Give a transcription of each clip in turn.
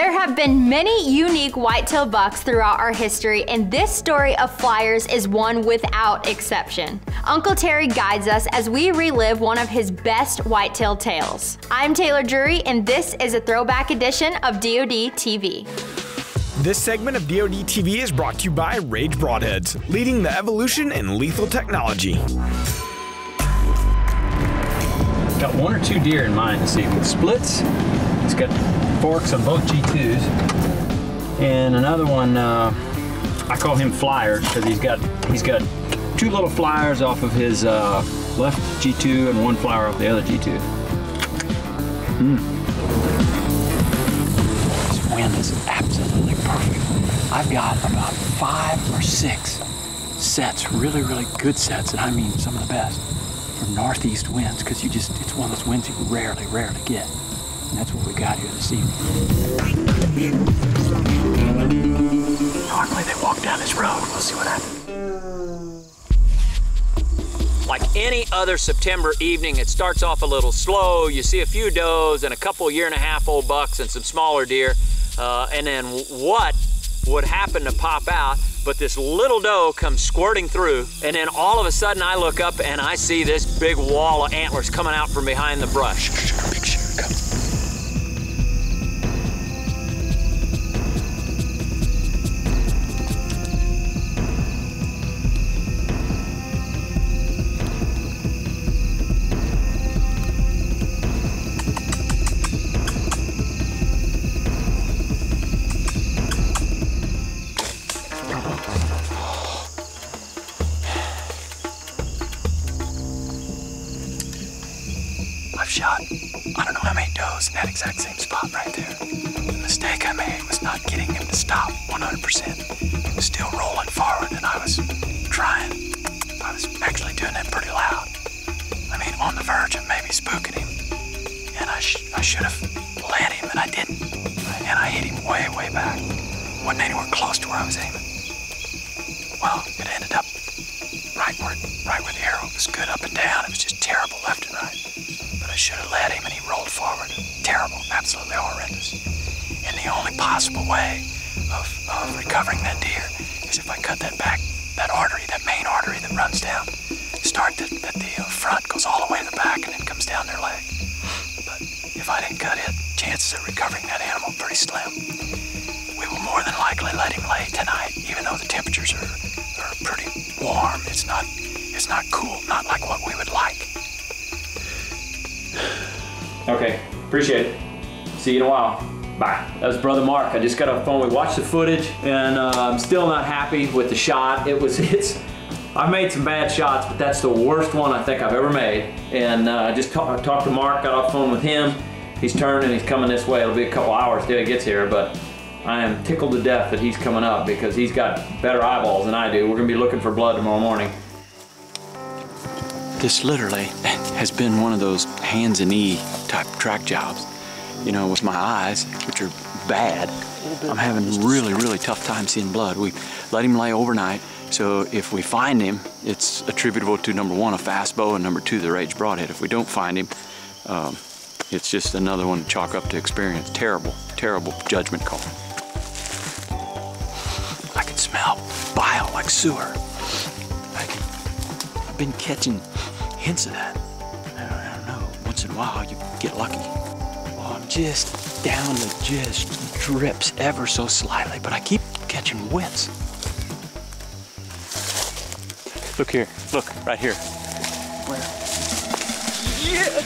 There have been many unique whitetail bucks throughout our history, and this story of flyers is one without exception. Uncle Terry guides us as we relive one of his best whitetail tales. I'm Taylor Drury, and this is a throwback edition of DoD TV. This segment of DoD TV is brought to you by Rage Broadheads, leading the evolution in lethal technology. Got one or two deer in mind this evening. Splits. It's got forks on both G2s. And another one, uh, I call him Flyers because he's got he's got two little flyers off of his uh, left G2 and one flyer off the other G2. Mm. This wind is absolutely perfect. I've got about five or six sets, really, really good sets, and I mean some of the best, for northeast winds, because you just, it's one of those winds you rarely, rarely get. And that's what we got here this evening. Normally they walk down this road. We'll see what happens. Like any other September evening, it starts off a little slow. You see a few does and a couple year and a half old bucks and some smaller deer. Uh, and then what would happen to pop out but this little doe comes squirting through and then all of a sudden I look up and I see this big wall of antlers coming out from behind the brush. Shot, I don't know how many does in that exact same spot right there. The mistake I made was not getting him to stop 100%. He was still rolling forward and I was trying. I was actually doing it pretty loud. I mean, on the verge of maybe spooking him. And I, sh I should have let him and I didn't. And I hit him way, way back. Wasn't anywhere close to where I was aiming. Well, it ended up right where, right where the arrow was good up and down. It was just terrible left and right should have let him and he rolled forward. Terrible, absolutely horrendous. And the only possible way of, of recovering that deer is if I cut that back, that artery, that main artery that runs down. Start that, that the uh, front goes all the way to the back and then comes down their leg. But if I didn't cut it, chances of recovering that animal pretty slim. We will more than likely let him lay tonight, even though the temperatures are, are pretty warm. It's not, it's not cool, Okay, appreciate it. See you in a while. Bye. That was Brother Mark. I just got off the phone. We watched the footage, and uh, I'm still not happy with the shot. It was, it's, I've made some bad shots, but that's the worst one I think I've ever made. And uh, I just talked talk to Mark, got off the phone with him. He's turning, he's coming this way. It'll be a couple hours till he gets here, but I am tickled to death that he's coming up because he's got better eyeballs than I do. We're gonna be looking for blood tomorrow morning. This literally has been one of those hands and knee type track jobs. You know, with my eyes, which are bad, I'm having really, really tough time seeing blood. We let him lay overnight, so if we find him, it's attributable to number one, a fast bow, and number two, the Rage Broadhead. If we don't find him, um, it's just another one to chalk up to experience. Terrible, terrible judgment call. I can smell bile like sewer. I can, I've been catching hints of that. Know, once in while you get lucky. Well, I'm just down to just drips ever so slightly, but I keep catching whiffs. Look here, look, right here. Where? Yeah!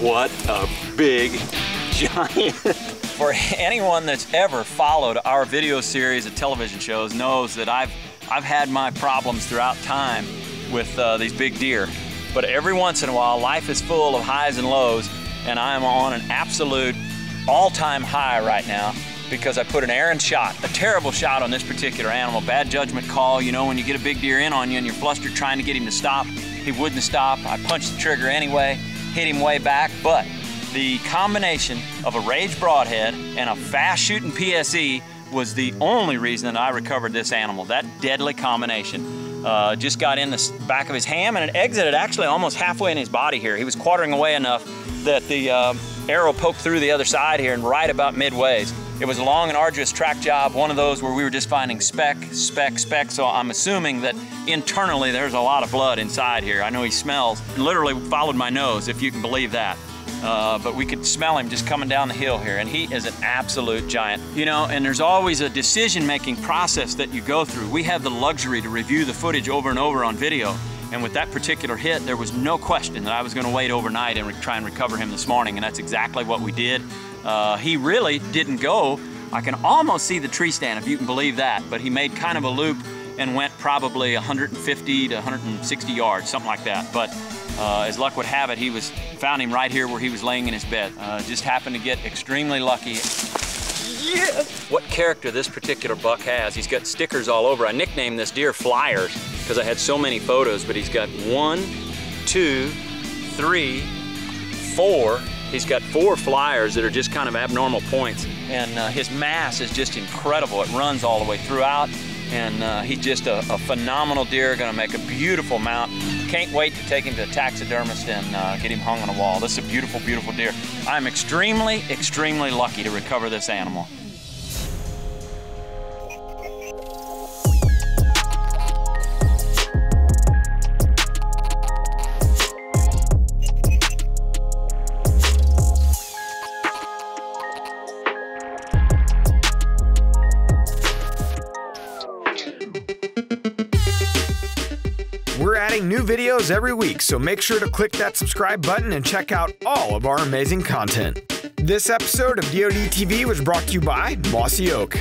What a big giant. For anyone that's ever followed our video series of television shows knows that I've I've had my problems throughout time with uh, these big deer. But every once in a while, life is full of highs and lows, and I am on an absolute all-time high right now because I put an errant shot, a terrible shot on this particular animal. Bad judgment call, you know, when you get a big deer in on you and you're flustered trying to get him to stop, he wouldn't stop. I punched the trigger anyway, hit him way back, but the combination of a Rage Broadhead and a fast shooting PSE was the only reason that I recovered this animal, that deadly combination. Uh, just got in the back of his ham and it exited actually almost halfway in his body here. He was quartering away enough that the, uh, arrow poked through the other side here and right about midways. It was a long and arduous track job, one of those where we were just finding speck, speck, speck. So I'm assuming that internally there's a lot of blood inside here. I know he smells. Literally followed my nose, if you can believe that. Uh, but we could smell him just coming down the hill here, and he is an absolute giant. You know, and there's always a decision-making process that you go through. We have the luxury to review the footage over and over on video, and with that particular hit, there was no question that I was going to wait overnight and try and recover him this morning, and that's exactly what we did. Uh, he really didn't go. I can almost see the tree stand, if you can believe that, but he made kind of a loop and went probably 150 to 160 yards, something like that. But uh, as luck would have it, he was found him right here where he was laying in his bed. Uh, just happened to get extremely lucky. Yeah. What character this particular buck has, he's got stickers all over. I nicknamed this deer Flyers because I had so many photos, but he's got one, two, three, four, He's got four flyers that are just kind of abnormal points. And uh, his mass is just incredible. It runs all the way throughout. And uh, he's just a, a, phenomenal deer, gonna make a beautiful mount. Can't wait to take him to a taxidermist and uh, get him hung on a wall. This is a beautiful, beautiful deer. I'm extremely, extremely lucky to recover this animal. Adding new videos every week, so make sure to click that subscribe button and check out all of our amazing content. This episode of DoD TV was brought to you by Mossy Oak.